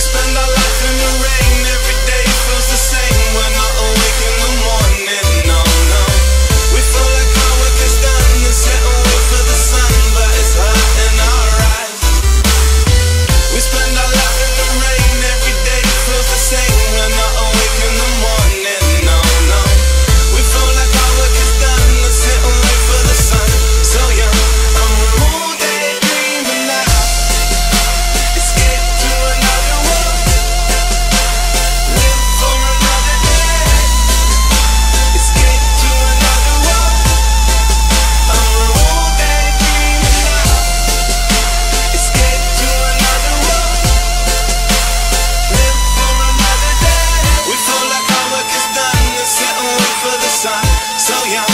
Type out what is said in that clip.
spend our lives in the rain every day. So young.